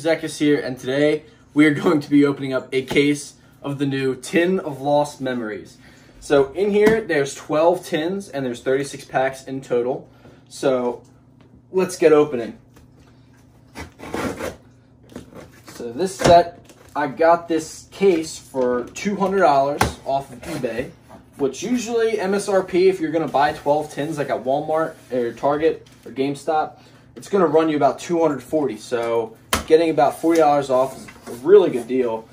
Zekis here, and today we are going to be opening up a case of the new Tin of Lost Memories. So in here, there's 12 tins, and there's 36 packs in total. So let's get opening. So this set, I got this case for $200 off of eBay, which usually MSRP, if you're going to buy 12 tins like at Walmart or Target or GameStop, it's going to run you about 240 So getting about $40 off is a really good deal.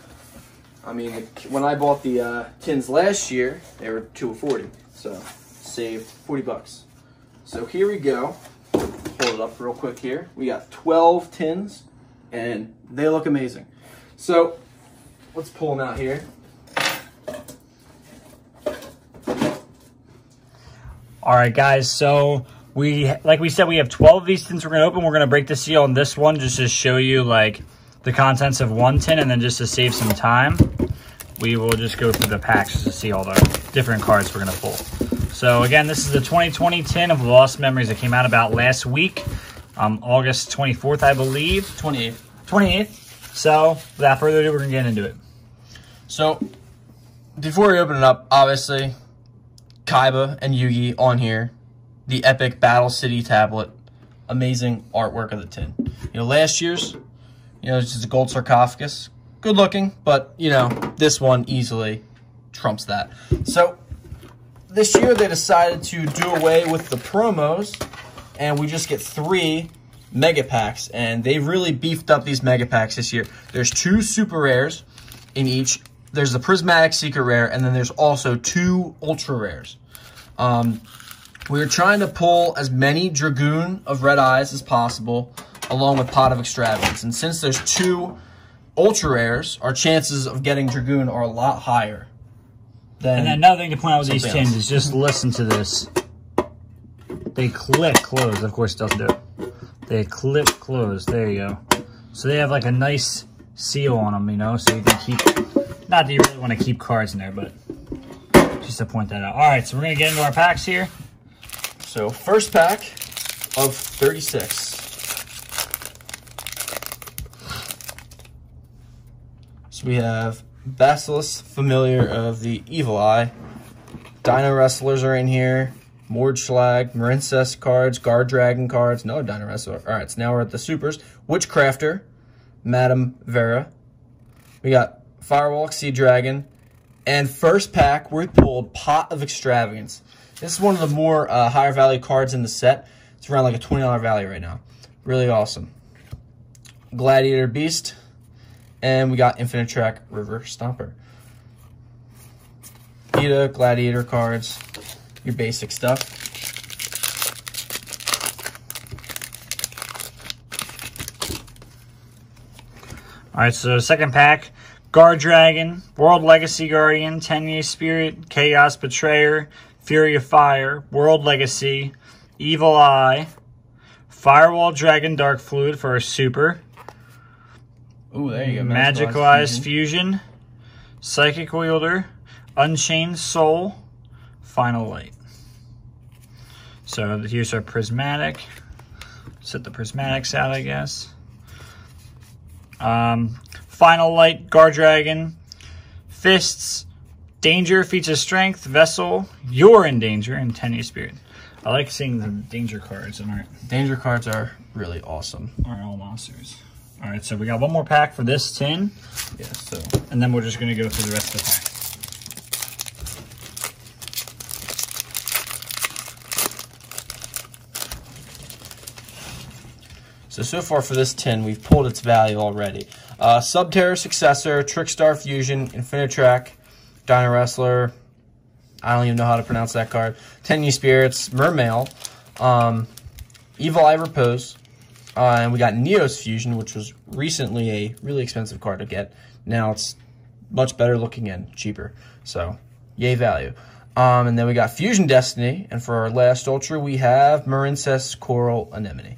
I mean, when I bought the uh, tins last year, they were 240 So saved 40 bucks. So here we go. Hold it up real quick here. We got 12 tins and they look amazing. So let's pull them out here. All right, guys. So we, like we said, we have 12 of these tins we're going to open. We're going to break the seal on this one just to show you like the contents of one tin and then just to save some time, we will just go through the packs just to see all the different cards we're going to pull. So again, this is the 2020 tin of Lost Memories that came out about last week, um, August 24th, I believe. 28th. 28th. So without further ado, we're going to get into it. So before we open it up, obviously, Kaiba and Yugi on here the epic Battle City tablet. Amazing artwork of the tin. You know, last year's, you know, it's just a gold sarcophagus. Good looking, but, you know, this one easily trumps that. So, this year they decided to do away with the promos, and we just get three mega packs, and they've really beefed up these mega packs this year. There's two super rares in each. There's the prismatic secret rare, and then there's also two ultra rares. Um, we are trying to pull as many Dragoon of Red Eyes as possible, along with Pot of Extravagance. And since there's two Ultra Rares, our chances of getting Dragoon are a lot higher. Than and another thing to point out with these tins is just listen to this. They click close. Of course, it doesn't do it. They click close. There you go. So they have like a nice seal on them, you know, so you can keep, not that you really want to keep cards in there, but just to point that out. All right, so we're going to get into our packs here. So first pack of 36. So we have Basilisk, familiar of the Evil Eye. Dino Wrestlers are in here. Mordschlag, Marincess cards, Guard Dragon cards. No Dino Wrestler. All right, so now we're at the Supers. Witchcrafter, Madame Vera. We got Firewalk, Sea Dragon. And first pack, we pulled Pot of Extravagance. This is one of the more uh, higher value cards in the set. It's around like a $20 value right now. Really awesome. Gladiator Beast. And we got Infinitrack River Stomper. Vita, Gladiator cards. Your basic stuff. All right, so second pack, Guard Dragon, World Legacy Guardian, Tenyi Spirit, Chaos Betrayer, Fury of Fire, World Legacy, Evil Eye, Firewall Dragon Dark Fluid for a super. Ooh, there you go. Magicalized Fusion. Fusion, Psychic Wielder, Unchained Soul, Final Light. So here's our prismatic. Set the prismatics out, I guess. Um, Final Light, Guard Dragon, Fists, Danger features strength, vessel, you're in danger, and Tenyi Spirit. I like seeing the danger cards in our danger cards are really awesome. Our all monsters. All right, so we got one more pack for this tin. Yeah, so and then we're just gonna go through the rest of the pack. So, so far for this tin, we've pulled its value already. Uh, Subterror Successor, Trickstar Fusion, Infinitrack, Dino Wrestler. I don't even know how to pronounce that card. Tenyi Spirits, Mermail, um, Evil Eye Repose, uh, and we got Neos Fusion, which was recently a really expensive card to get. Now it's much better looking and cheaper. So, yay value. Um, and then we got Fusion Destiny, and for our last Ultra, we have Marincess Coral Anemone.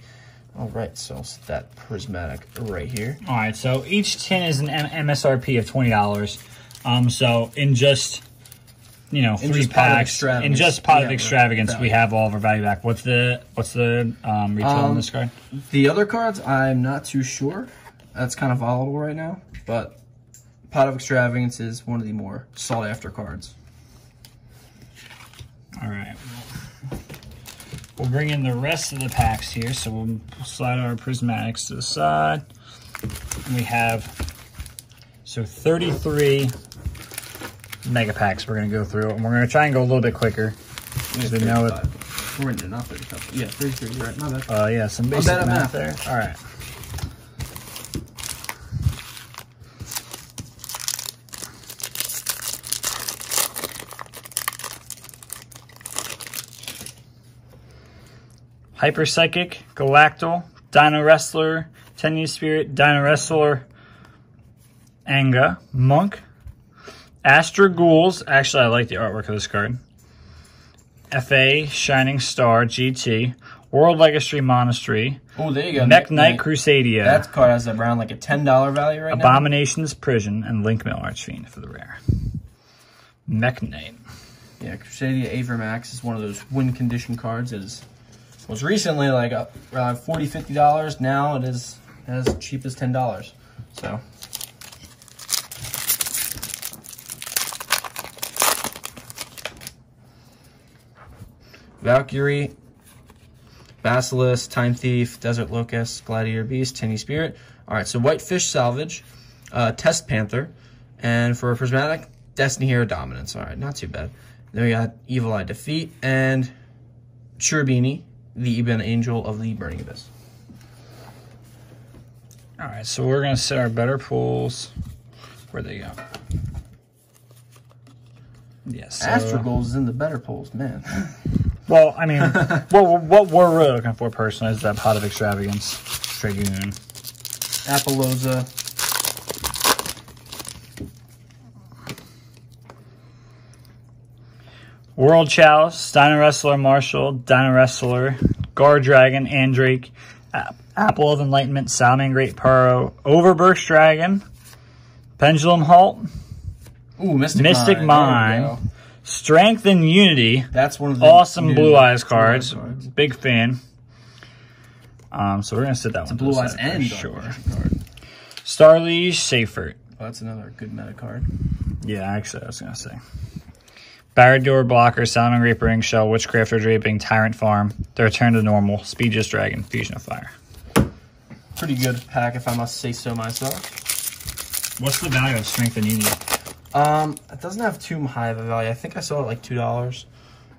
All right, so that prismatic right here. All right, so each tin is an M MSRP of $20. Um, so in just you know in three packs, in just pot yeah, of extravagance, we have all of our value back. What's the what's the um, retail um, on this card? The other cards, I'm not too sure. That's kind of volatile right now, but Pot of Extravagance is one of the more sought after cards. All right. We'll bring in the rest of the packs here. So we'll slide our prismatics to the side. We have, so 33 mega packs we're going to go through. And we're going to try and go a little bit quicker. Because we know it. We're into not 35. Yeah, 33, right. Bad. Uh, yeah, some basic math math. there. All right. Hyper Psychic, Galactal, Dino Wrestler, Tenyi Spirit, Dino Wrestler, Anga, Monk, Astra Ghouls. Actually, I like the artwork of this card. FA, Shining Star, GT, World Legacy Monastery, Oh, there you go. Mekk-Knight Crusadia, That card has around like a $10 value right now. Abomination's Prison, and Linkmail Archfiend for the rare. Mekk-Knight. Yeah, Crusadia Avramax is one of those win condition cards. It is was recently like up around 40 50 dollars. Now it is as cheap as ten dollars. So Valkyrie, Basilisk, Time Thief, Desert Locust, Gladiator Beast, Tenyi Spirit. All right, so Whitefish Salvage, uh, Test Panther, and for Prismatic, Destiny Hero Dominance. All right, not too bad. Then we got Evil Eye Defeat and Cherubini, the Ebon Angel of the Burning Abyss. All right, so we're going to set our better pools. Where'd they go? Yes. so- Astra Ghouls is in the better pools, man. Well, I mean, what, what we're really looking for personally is that pot of extravagance, Dragoon. Apollousa, World Chalice, Dino Wrestler Marshall, Dino Wrestler, Guard Dragon, Andrake, A- Apple of Enlightenment, Salamangreat Paro, Overburst Dragon, Pendulum Halt, ooh, Mystic, Mystic Mine. Mind. There we go. Strength and Unity. That's one of the Awesome Blue Eyes Eyes cards. Big fan. Um, so we're gonna sit that one. to Blue Eyes and sure. Dark Vision card. Starliege, Seyfert. Oh, that's another good meta card. Yeah, actually, I was gonna say. Barrador Blocker, Salmon Grape Ring Shell, Witchcrafter Draping, Tyrant Farm, The Return to Normal, Speedless Dragon, Fusion of Fire. Pretty good pack, if I must say so myself. What's the value of Strength and Unity? Um, it doesn't have too high of a value. I think I saw it like two dollars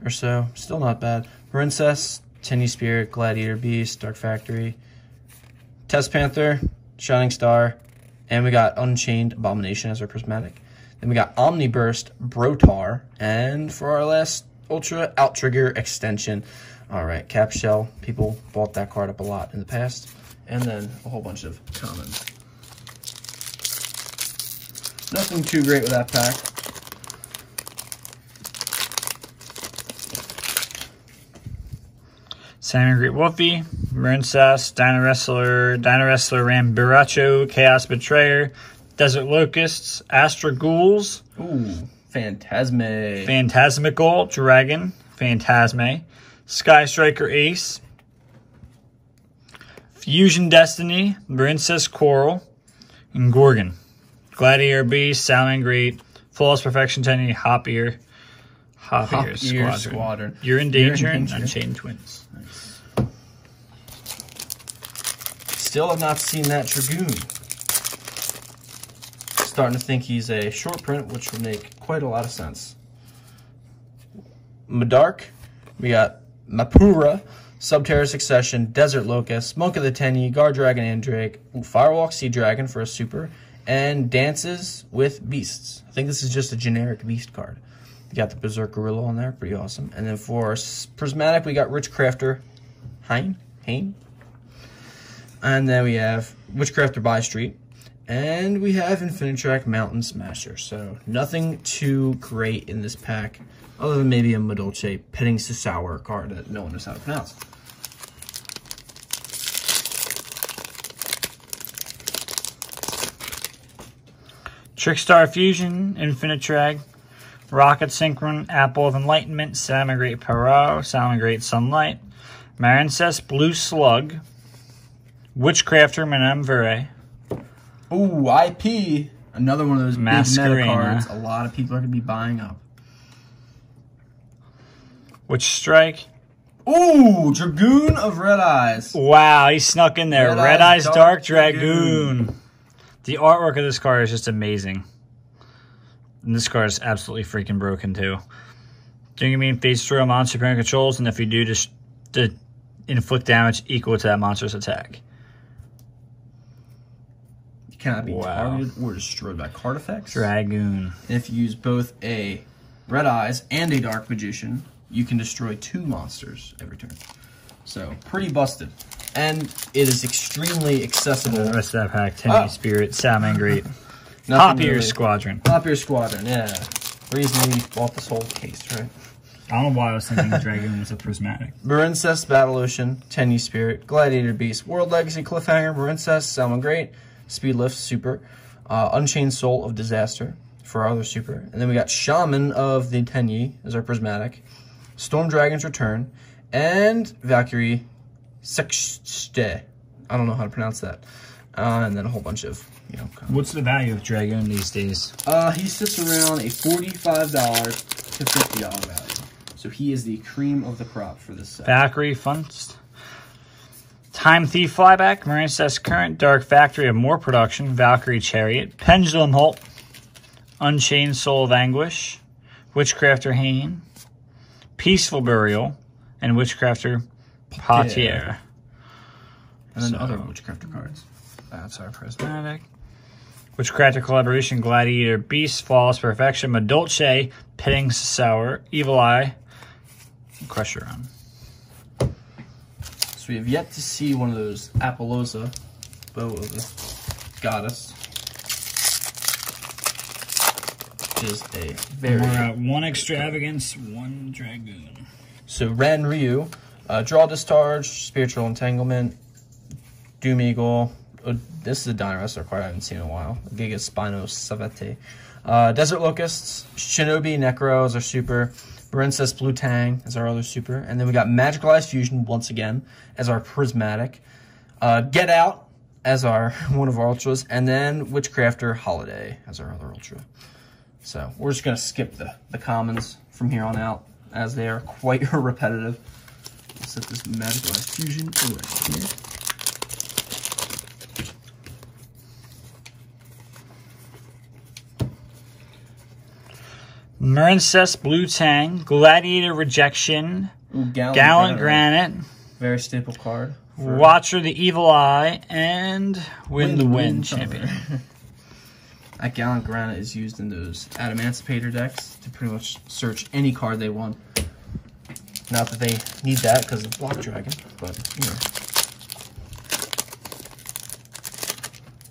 or so. Still not bad. Princess, Tenyi Spirit, Gladiator Beast, Dark Factory, Test Panther, Shining Star, and we got Unchained Abomination as our prismatic. Then we got Omniburst, Brotar, and for our last Ultra Outrigger extension. All right, Cap Shell. People bought that card up a lot in the past, and then a whole bunch of commons. Nothing too great with that pack. Salamangreat Wolfie, Marincess, Dino Wrestler, Dino Wrestler Ram Rambiracho, Chaos Betrayer, Desert Locusts, Astra Ghouls, Ooh, Phantasme. Phantasmical Dragon, Phantasme, Sky Striker Ace, Fusion Destiny, Princess Coral, and Gorgon. Gladiator Beast, Salamangreat, Flawless Perfection Tenyi, Hop Ear, Hop, Hop Ear Ear Squadron. Squadron. You're in You're in danger, and. Unchained Twins. Still have not seen that Dragoon. Starting to think he's a short print, which would make quite a lot of sense. Madark, we got Mapura, Subterror Succession, Desert Locust, Monk of the Tenyi, Guard Dragon and Drake, Firewalk Sea Dragon for a super, and Dances with Beasts. I think this is just a generic beast card. You got the Berserk Gorilla on there, pretty awesome. And then for Prismatic, we got Witchcrafter, Hein, Hein, and then we have Witchcrafter Bystreet. And we have Infinitrack Mountain Smasher. So nothing too great in this pack, other than maybe a Madolce Petting Sour card that no one knows how to pronounce. Trickstar Fusion, Infinitrack, Rocket Synchron, Apple of Enlightenment, Salamangreat Perot, Salamangreat Sunlight, Marincess Blue Slug, Witchcrafter Madame Vere, Ooh, IP. Another one of those big meta cards. A lot of people are going to be buying up. Which strike? Ooh, Dragoon of Red Eyes. Wow, he snuck in there. Red Red, Eyes Eyes, Dark Dark, Dragoon. Dragoon. The artwork of this card is just amazing. And this card is absolutely freaking broken too. Doing mean face through a monster parent controls, and if you do, just to inflict damage equal to that monster's attack. You cannot be Wow. targeted or destroyed by card effects. Dragoon. And if you use both a Red Eyes and a Dark Magician, you can destroy two monsters every turn. So, pretty busted. And it is extremely accessible The accessible. rest of that pack, Tenyi Oh. Spirit, Salmon Copier really- Squadron. Copier Squadron, yeah. Reason we bought this whole case, right? I don't know why I was thinking Dragon was a prismatic. Marincess, Battle Ocean, Tenyi Spirit, Gladiator Beast, World Legacy Cliffhanger, Marincess, Salmon Great, Speed Lift Super, uh, Unchained Soul of Disaster for our other super. And then we got Shaman of the Tenyi as our prismatic, Storm Dragon's Return, and Valkyrie Sexte. I don't know how to pronounce that. Uh, and then a whole bunch of, you know, comics. What's the value of Dragoon these days? Uh, he sits around a forty-five dollar to fifty dollar value. So he is the cream of the crop for this set. Valkyrie Funst. Time Thief Flyback, Marincess Current, Dark Factory of More Production, Valkyrie Chariot, Pendulum Holt, Unchained Soul of Anguish, Witchcrafter Hain, Peaceful Burial, and Witchcrafter Patier. and then So- other witchcrafter cards. That's our prismatic. Witchcrafter Collaboration, Gladiator, Beast, Flawless Perfection, Madolce, Pitting Sour, Evil Eye, Crusher Run. So we have yet to see one of those Apollousa, bow of the goddess. Is a very We're at one extravagance, one dragoon. So Ren Ryu, uh, Draw Discharge, Spiritual Entanglement, Doom Eagle. Uh, this is a Dynarester card I haven't seen in a while. Giga Spino Savete. Uh, Desert Locusts, Shinobi Necro as our super. Princess Blue Tang as our other super. And then we got Magicalized Fusion once again as our prismatic. Uh, Get Out as our one of our ultras. And then Witchcrafter Holiday as our other ultra. So we're just gonna skip the, the commons from here on out as they are quite repetitive. I'll set this Magicalized Fusion right here. Marincess Blue Tang, Gladiator Rejection, Ooh, Gallant, Gallant Granite. Granite, Very staple card. for Watcher the Evil Eye, and Win the Win Color. Champion. that Gallant Granite is used in those Adamancipator decks to pretty much search any card they want. Not that they need that because of Block Dragon, but you know.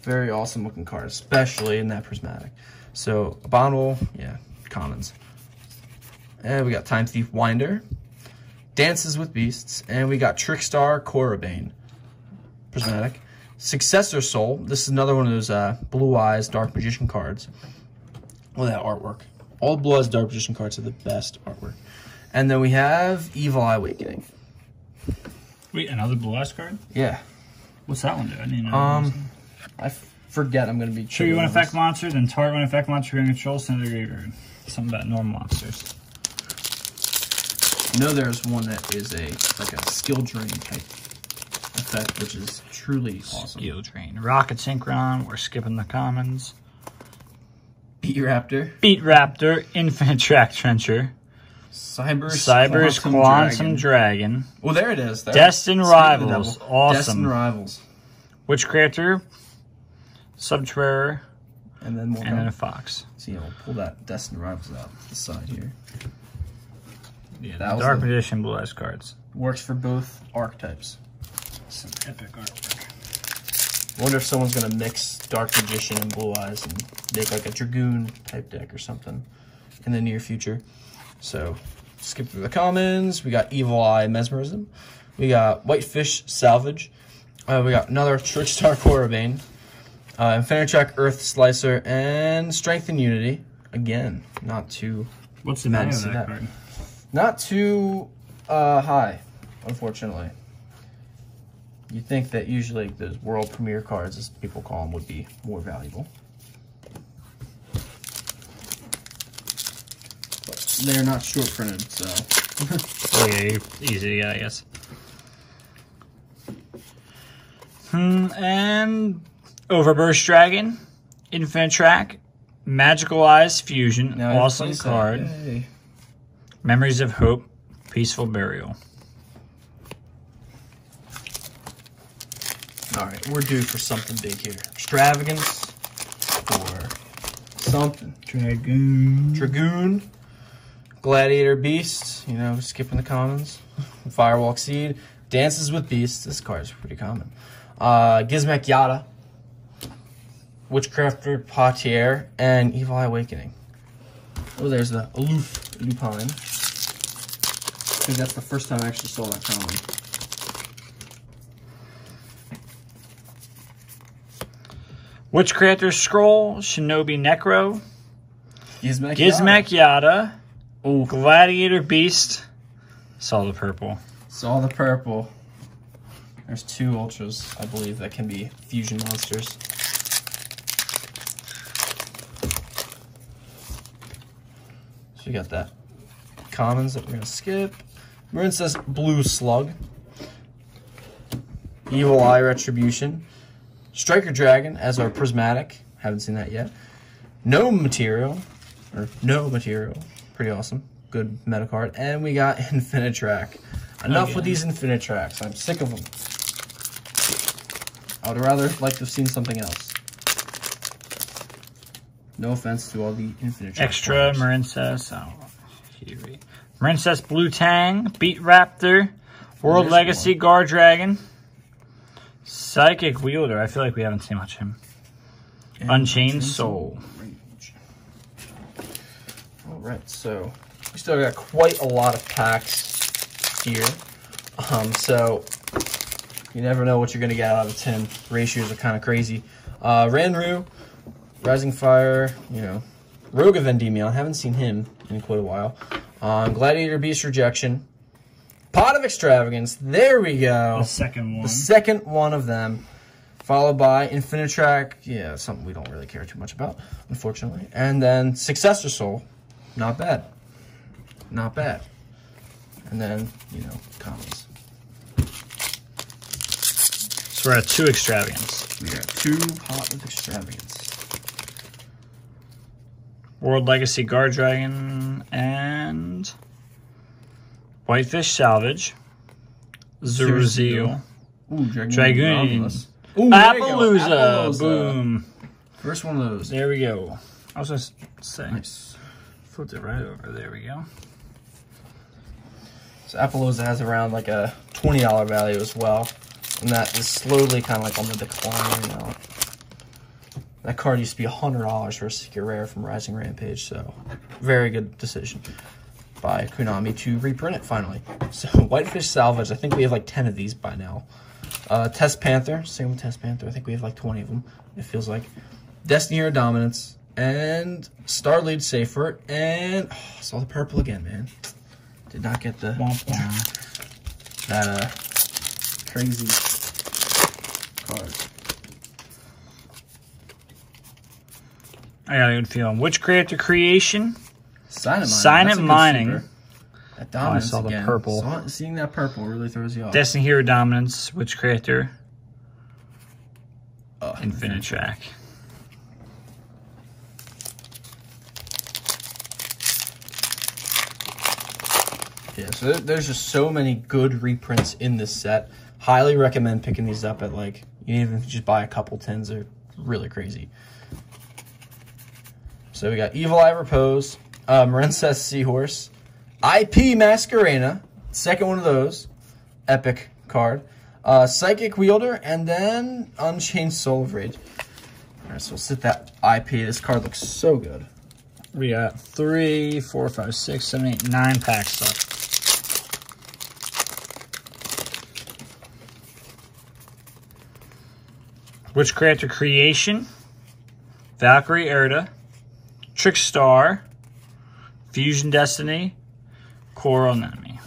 Very awesome looking card, especially in that prismatic. So, Abominable, yeah, commons. And we got Time Thief Winder, Dances with Beasts, and we got Trickstar Korabane, prismatic. Successor Soul, this is another one of those uh, Blue Eyes Dark Magician cards. Look at that artwork. All Blue Eyes Dark Magician cards have the best artwork. And then we have Evil Eye Awakening. Wait, another Blue Eyes card? Yeah. What's that one do? I didn't know. Um, I forget I'm going to be. You want triggering effect monster, then target one effect monster in control, send to the graveyard. Something about normal monsters. You know there's one that is a like a skill drain type effect, which is truly awesome. Skill Drain. Rocket Synchron, we're skipping the commons. Beat Raptor, Beat Raptor, Infinitrack Trencher, Cyber Cyberse Quantum Dragon, Well, there it is. There. Destined the Rivals, awesome. Destined Rivals, Witchcrafter, Subterror, and then we'll and then a Fox. See, I'll pull that Destined Rivals out to the side here. Yeah, That Dark Magician Blue Eyes cards. Works for both archetypes. Some epic artwork. I wonder if someone's gonna mix Dark Magician and Blue Eyes and make like a Dragoon type deck or something in the near future. So, skip through the commons. We got Evil Eye Mesmerism. We got Whitefish Salvage. Uh, we got another Trickstar Korabane. Uh, Infinitrack Earth Slicer and Strength and Unity. Again, not too What's the value of that, that. card? not too uh, high, unfortunately. you think that usually those world premiere cards, as people call them, would be more valuable. But they're not short printed, so. Oh yeah, easy to get, I guess. Hmm, and Overburst Dragon, Infinitrack, Magical Eyes Fusion, Now awesome card. Memories of Hope, Peaceful Burial. All right, we're due for something big here. Extravagance or something. Dragoon. Dragoon, Gladiator Beast, you know, skipping the commons. Firewalk Seed, Dances with Beasts, this card is pretty common. Uh, Gizmek Yada, Witchcrafter Potier, and Evil Eye Awakening. Oh, there's the Aloof Lupine. I think that's the first time I actually saw that common. Witchcrafter Scroll, Shinobi Necro, Gizmek Gizmek Yada, Oh, Gladiator Beast, saw the purple. saw the purple. There's two ultras, I believe, that can be fusion monsters. So we got that. Commons that we're gonna skip. Marincess Blue Slug. Evil Eye Retribution. Striker Dragon as our prismatic. Haven't seen that yet. No material. Or no material. Pretty awesome. Good meta card. And we got Infinitrack. Enough with these Infinitracks. I'm sick of them. I would rather like to have seen something else. No offense to all the Infinitrack Extra. Marincess. Oh, here Marincess Blue Tang, Beat Raptor, World There's Legacy one. Guard Dragon, Psychic Wielder. I feel like we haven't seen much of him. And Unchained Soul. Rage. All right, so we still got quite a lot of packs here. Um, so you never know what you're gonna get out of a tin. Ratios are kind of crazy. Uh, Ranru, Rising Fire, you know, Rogue of Endymion. Haven't seen him in quite a while. Um, Gladiator Beast Rejection, Pot of Extravagance. There we go. The second one. The second one of them, followed by Infinitrack. Yeah, something we don't really care too much about, unfortunately. And then Successor Soul. Not bad. Not bad. And then, you know, commons. So we're at two extravagance. We got two Pot of Extravagance. World Legacy Guard Dragon and Whitefish Salvage. Zeraziel. Ooh, Dragoon. Dragoon. Ooh, there you go. Apollousa. Apollousa. Boom. First one of those. There we go. I was just saying. Nice. Flipped it right over. There we go. So Apollousa has around like a $20 value as well. And that is slowly kind of like on the decline now. That card used to be $100 for a secret rare from Rising Rampage, so very good decision by Konami to reprint it finally. So Whitefish Salvage, I think we have like 10 of these by now. Uh, Test Panther, same with Test Panther, I think we have like 20 of them, it feels like. Destiny Hero Dominance, and Starliege Seyfert, and oh, saw the purple again, man. Did not get the Womp womp. that uh crazy card. I got a good feeling. Witchcrafter creation? Sign it mining. Sign it a good mining. That dominance saw the again. purple. Saw- seeing that purple really throws you off. Destiny Hero Dominance. Witchcrafter? Oh, Infinitrack. Yeah, so there's just so many good reprints in this set. Highly recommend picking these up at like you even just buy a couple tins. They're really crazy. So we got Evil Eye Repose, uh, Seahorse, IP Masquerena, second one of those, epic card, uh, Psychic Wielder, and then Unchained Soul of Rage. All right, so we'll sit that IP. This card looks so good. We got three, four, five, six, seven, eight, nine packs left. Witchcrafter creation? Valkyrie Erda, Trickstar, Fusion Destiny, Coral Anemone.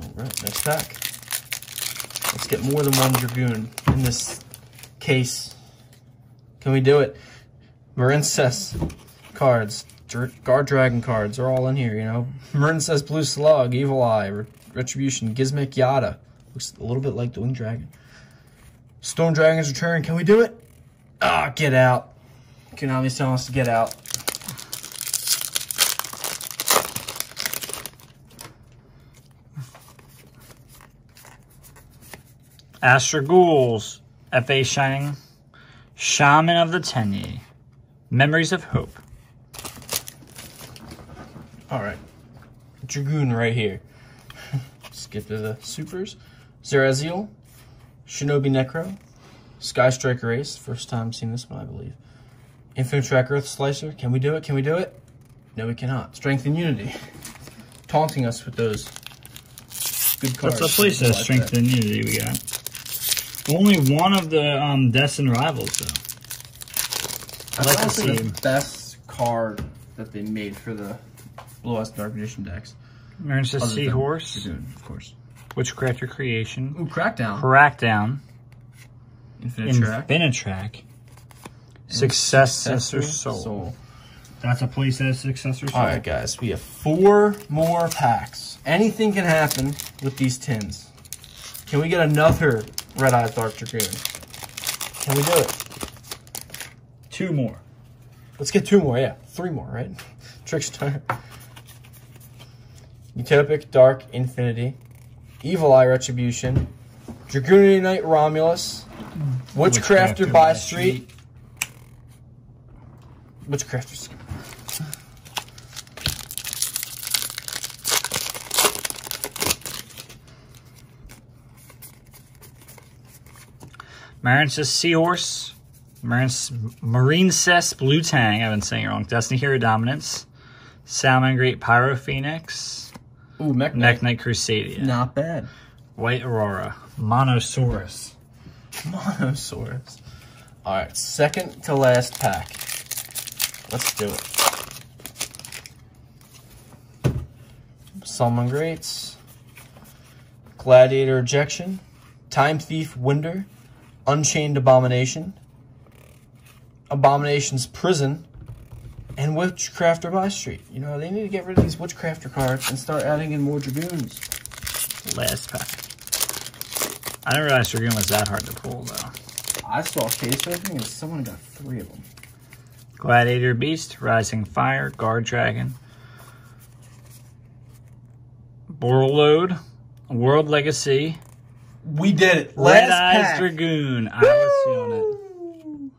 All right, next pack. Let's get more than one Dragoon in this case. Can we do it? Marincess cards, Guard Dragon cards are all in here, you know. Marincess Blue Slug, Evil Eye, Retribution, Gizmek Yada. Looks a little bit like the Winged Dragon. Storm Dragon's Return, can we do it? Ah, get out. Konami's telling us to get out. Astra Ghouls, FA Shining, Shaman of the Tenyi, Memories of Hope. All right, Dragoon right here. Skip to the supers. Zeraziel, Shinobi Necro, Sky Striker Ace. First time seeing this one, I believe. Infinitrack Earth Slicer. Can we do it? Can we do it? No, we cannot. Strength and Unity. Taunting us with those good cards. What's the place that Strength and Unity we got? Only one of the um, Destined Rivals, though. I'd like to see the best card that they made for the Blue Eyes Dark Edition decks. There's a Seahorse. Dragoon, of course. Witchcrafter Creation. Ooh, Crackdown. Crackdown. Infinite Track. Infinitrack. Successor, Successor Soul. Soul. That's a place playset Successor Soul. All right, guys. We have four more packs. Anything can happen with these tins. Can we get another Red Eyes Dark Dragoon? Can we do it? Two more. Let's get two more, yeah. Three more, right? Trickstar. Utopic Dark Infinity. Evil Eye Retribution. Dragoon Knight Romulus. Witchcrafter Bystreet. Witchcrafter. Marincess Seahorse. Marincess Blue Tang. I've been saying it wrong. Destiny Hero Dominance. Salamangreat Pyro Phoenix. Ooh, Mekk-Knight. Knight Crusadia. Not bad. White Aurora. Monosaurus. Monosaurus. All right, second to last pack. Let's do it. Salamangreats. Gladiator Ejection. Time Thief Winder. Unchained Abomination. Abomination's Prison. And Witchcrafter Bystreet. You know, they need to get rid of these Witchcrafter cards and start adding in more Dragoons. Last pack. I didn't realize Dragoon was that hard to pull, though. I saw case opening and someone got three of them. Gladiator Beast, Rising Fire, Guard Dragon, Borreload, World Legacy. We did it. Red Eyes. Dragoon. I was feeling it.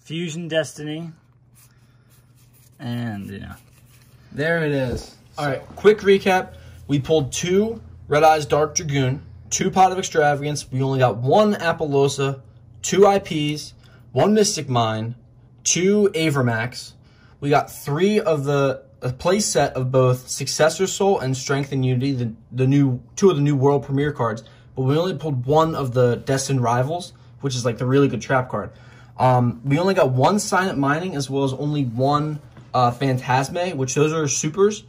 Fusion Destiny. And, yeah. There it is. All right, quick recap. We pulled two Red Eyes Dark Dragoon, two Pot of Extravagance. We only got one Apollousa, two IPs, one Mystic Mine, two Avramax. We got three of the a play set of both Successor Soul and Strength and Unity, the, the new two of the new World Premiere cards. But we only pulled one of the Destined Rivals, which is like the really good trap card. Um, we only got one Sign Up Mining as well as only one uh, Phantasme, which those are supers.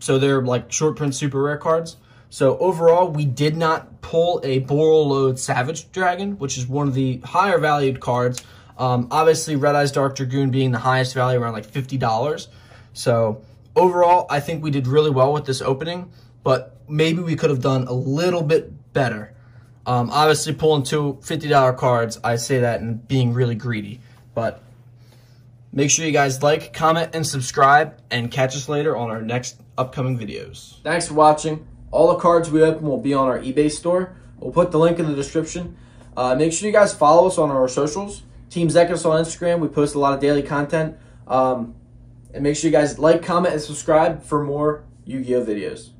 So they're like short print super rare cards. So overall, we did not pull a Borreload Savage Dragon, which is one of the higher valued cards. Um, obviously, Red Eyes Dark Dragoon being the highest value, around like $50. So overall, I think we did really well with this opening, but maybe we could have done a little bit better. Um, obviously, pulling two $50 cards, I say that and being really greedy. But Make sure you guys like, comment, and subscribe, and catch us later on our next upcoming videos. Thanks for watching. All the cards we open will be on our eBay store. We'll put the link in the description. Uh, make sure you guys follow us on our socials. Team Zekis on Instagram. We post a lot of daily content. Um, and make sure you guys like, comment, and subscribe for more Yu-Gi-Oh! videos.